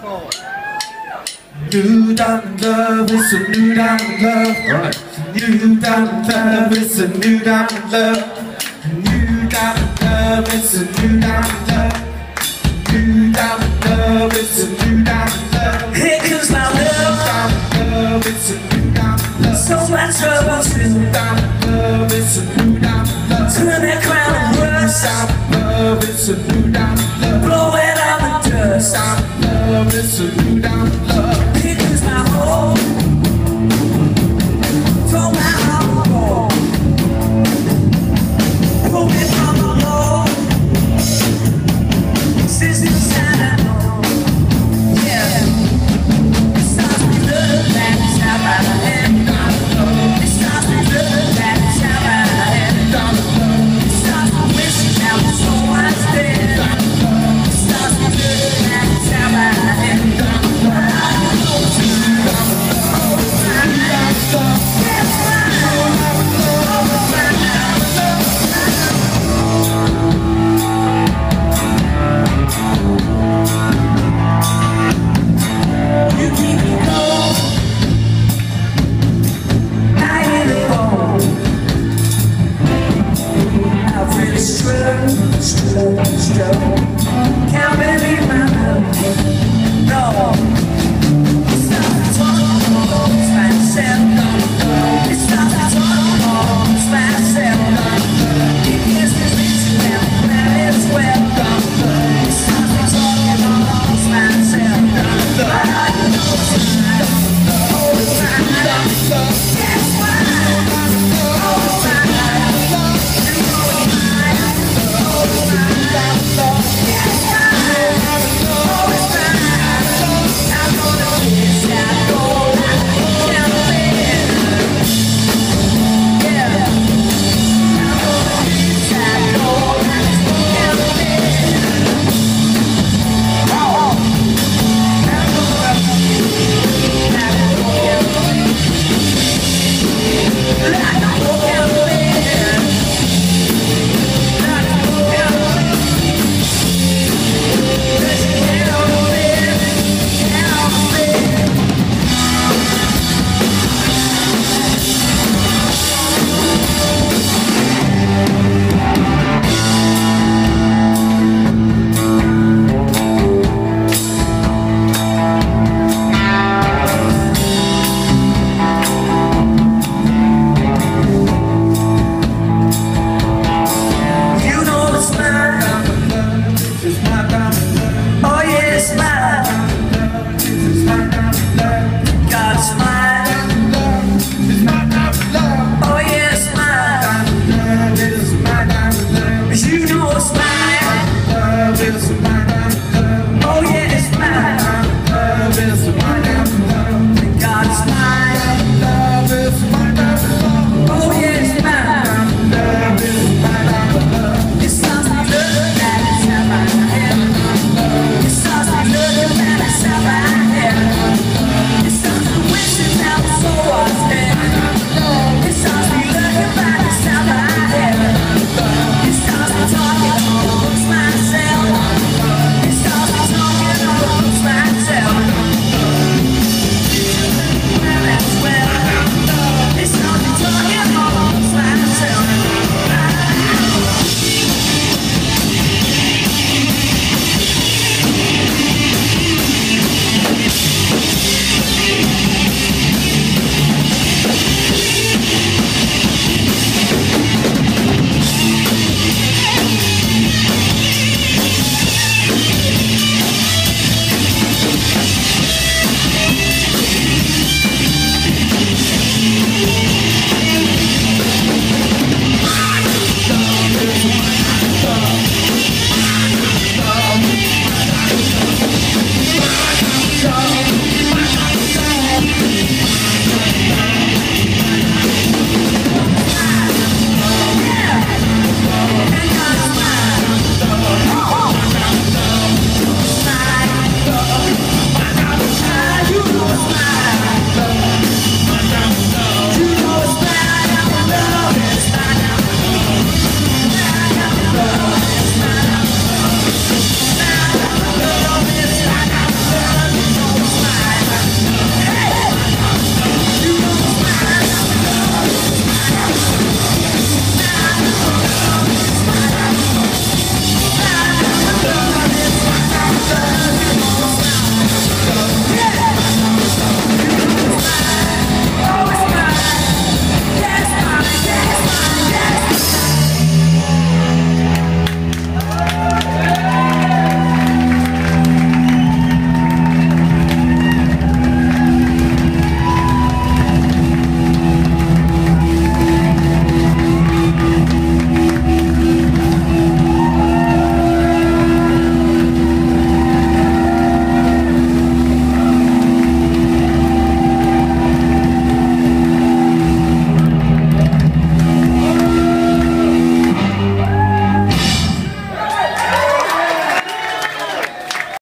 New diamond love, it's a new diamond love. Right. New diamond love, it's a new diamond love. New diamond love, it's a new diamond love. New diamond love, it's a new diamond love. Here comes my love, Diamond love, it's a new diamond love. so much trouble still. New diamond love, it's a new diamond love. Turn that crown and rust, it out the